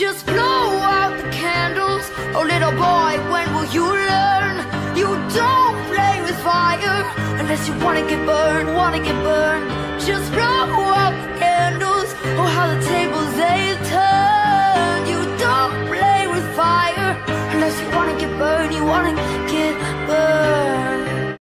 Just blow out the candles. Oh, little boy, when will you learn? You don't play with fire unless you wanna get burned, wanna get burned. Just blow